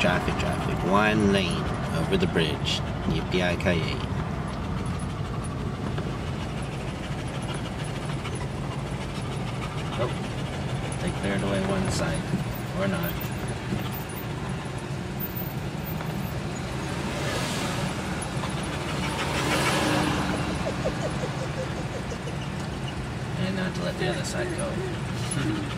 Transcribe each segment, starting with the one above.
Traffic, traffic. One lane over the bridge. Yippee-ki-yay. Oh, they cleared away one side. Or not. And not to let the other side go.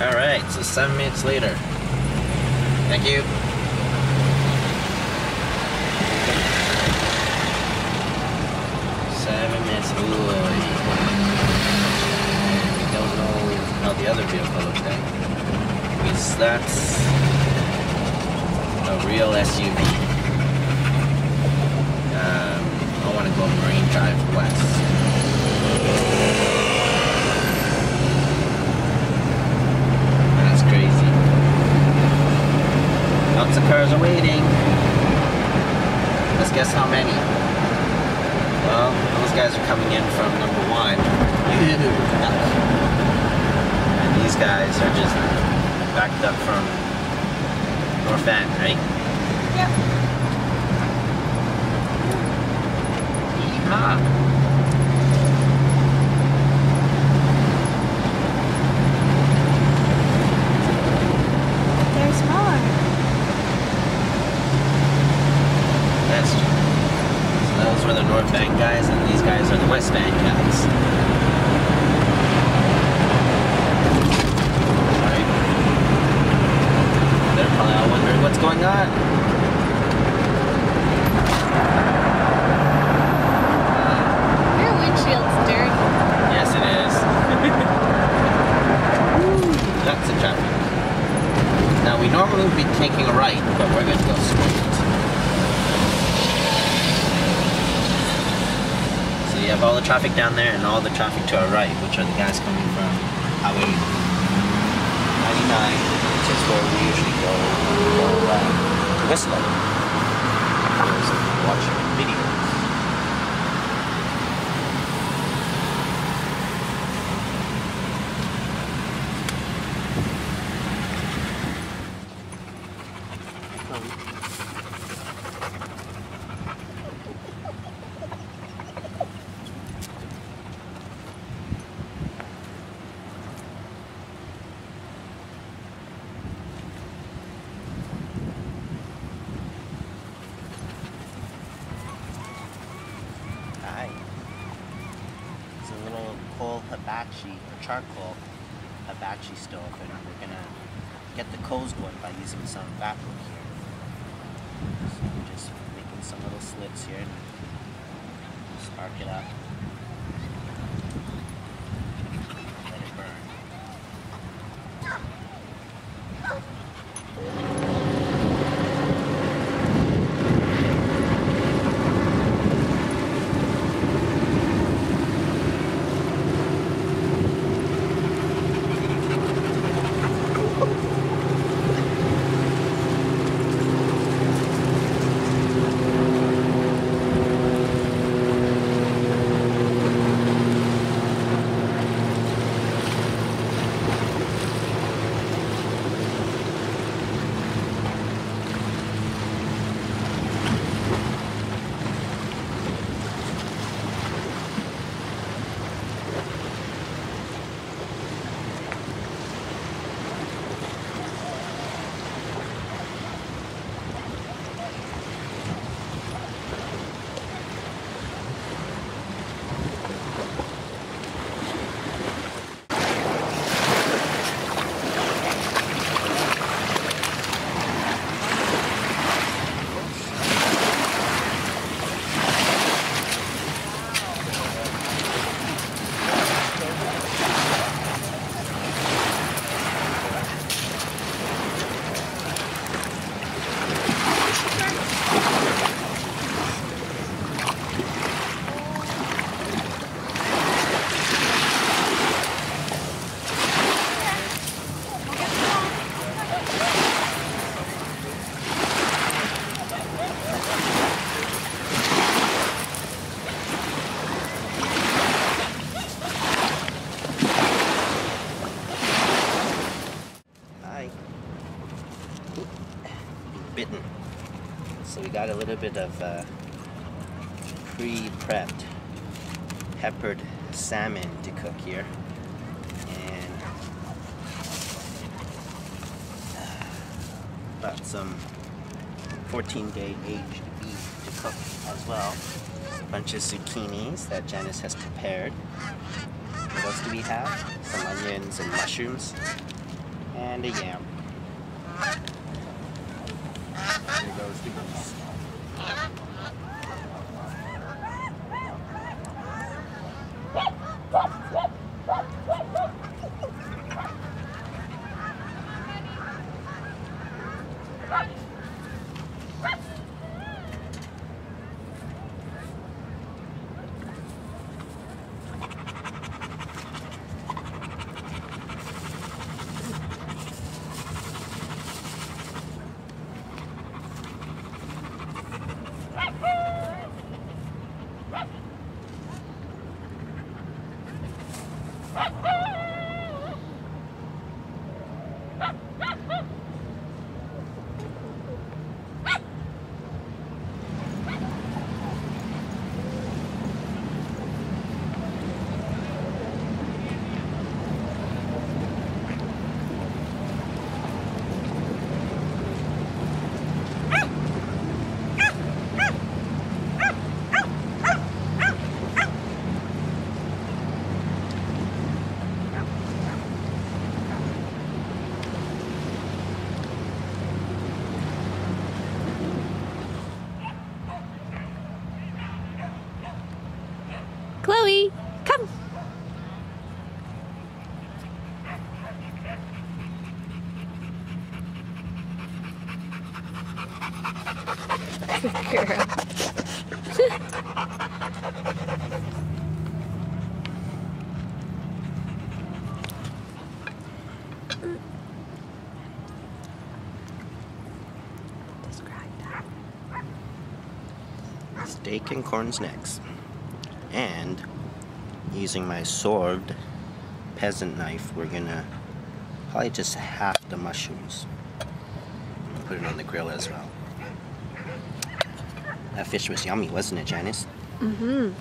Alright, so seven minutes later. Thank you. Seven minutes. Ooh. I don't know how the other vehicle looks like. Because that's a real SUV. Um, I want to go Marine Drive West. That's crazy. Lots of cars are waiting. Let's guess how many. Well, those guys are coming in from number one. And these guys are just backed up from North End, right? Yep. Yeehaw. There's more. That's true. So those were the North Bank guys, and these guys are the West Bank. Right. They're probably all wondering what's going on. Uh, Your windshield's dirty. yes, it is. Lots of traffic. Now, we normally would be taking a right, but we're going to go straight. So you have all the traffic down there and all the traffic to our right, which are the guys coming from Highway 99, which is where we usually go, go uh, to Whistler. Those of you coal hibachi or charcoal hibachi stove, and we're gonna get the coals going by using some backwood here. So we're just making some little slits here and spark it up. Got a little bit of uh, pre-prepped peppered salmon to cook here. And got some 14 day aged beef to cook as well. A bunch of zucchinis that Janice has prepared. What else do we have? Some onions and mushrooms. And a yam. There goes the goose. Steak and corn's necks. And using my sword peasant knife, we're gonna probably just half the mushrooms. Put it on the grill as well. That fish was yummy, wasn't it, Janice? Mm-hmm.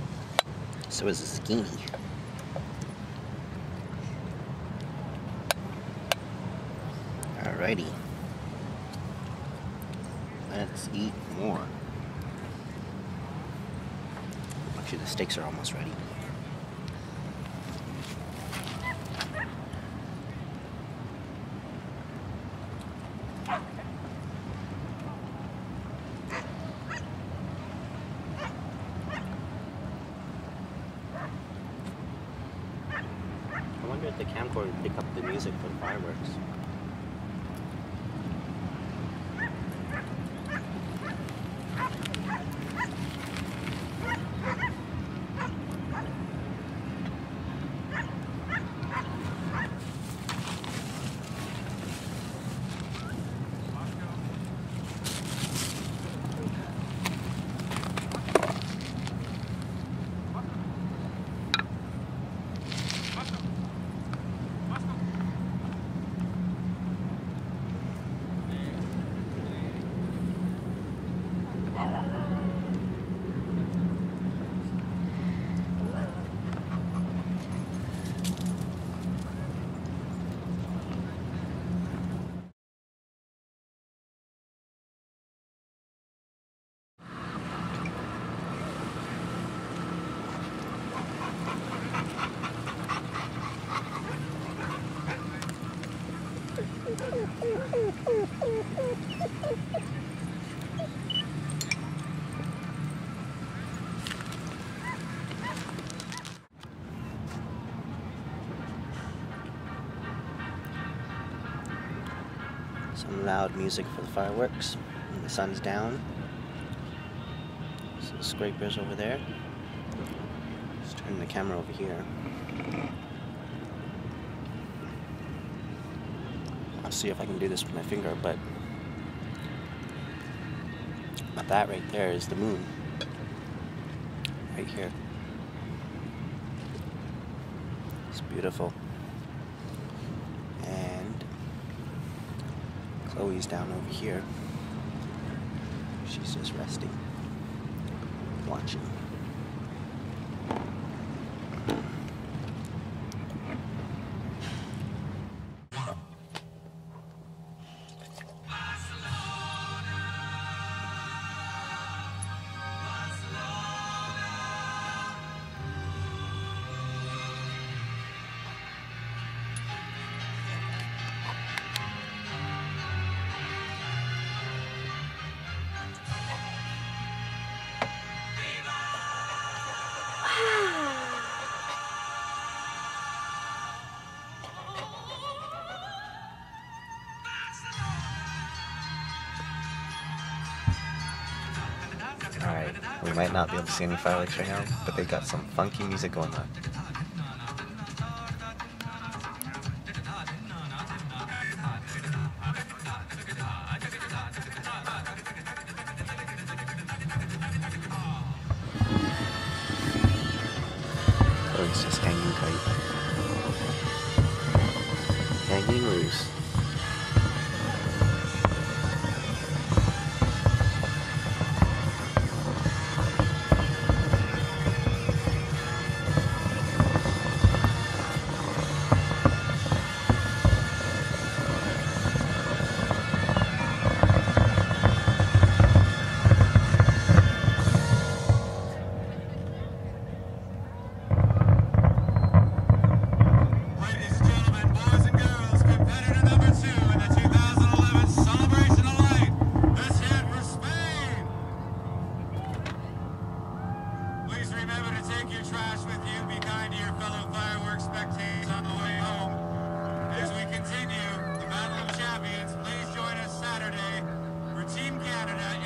So was the zucchini. Alrighty. Let's eat more. Actually, the steaks are almost ready. If the camcorder would pick up the music for the fireworks. Some loud music for the fireworks. And the sun's down. Some scrapers over there. Let's turn the camera over here. I'll see if I can do this with my finger, but that right there is the moon. Right here. It's beautiful. Zoe's down over here. She's just resting, watching. We might not be able to see any fireworks right now, but they got some funky music going on. Oh, it's just hanging tight. Hanging loose. Please remember to take your trash with you. Be kind to your fellow fireworks spectators on the way home. As we continue the Battle of Champions, please join us Saturday for Team Canada